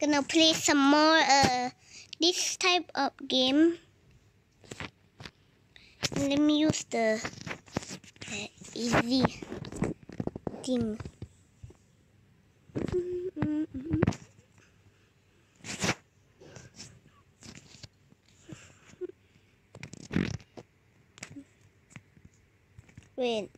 gonna play some more uh this type of game. Let me use the uh, easy thing. Wait.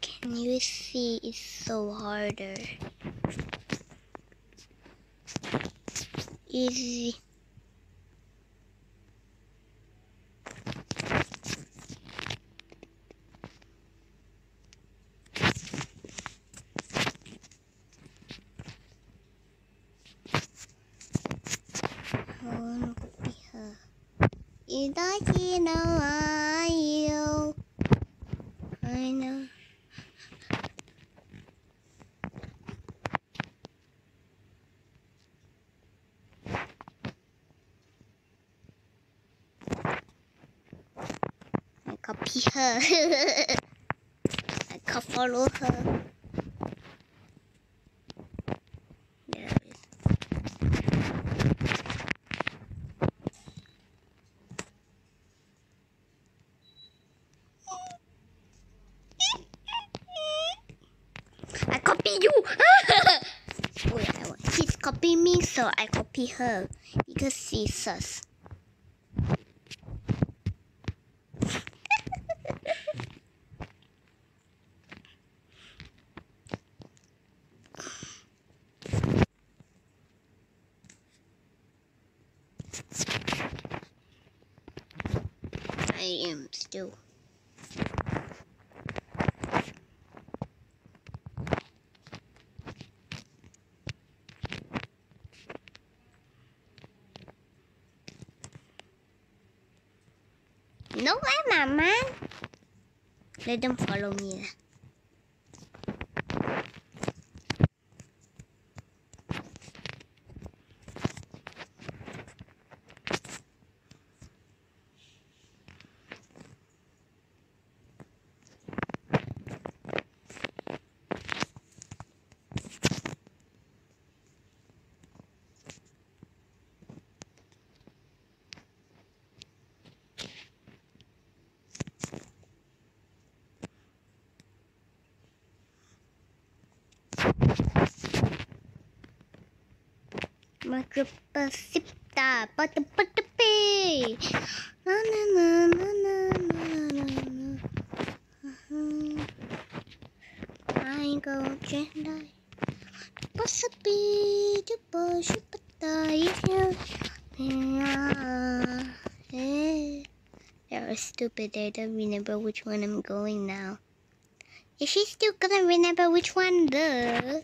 Can you see it's so harder? Easy. Oh, Her. I you. I know. I copy her. I can follow her. I copy you. I want. She's copying me, so I copy her because she's sus. I am still. No way, Mama. Let them follow me. Eh. Makapasipta, patapatapi. Na na na na na na na na. Uh-huh. I go Jedi. Pasapi, Jabashipata, They're stupid. They don't remember which one I'm going now. Is she still gonna remember which one? The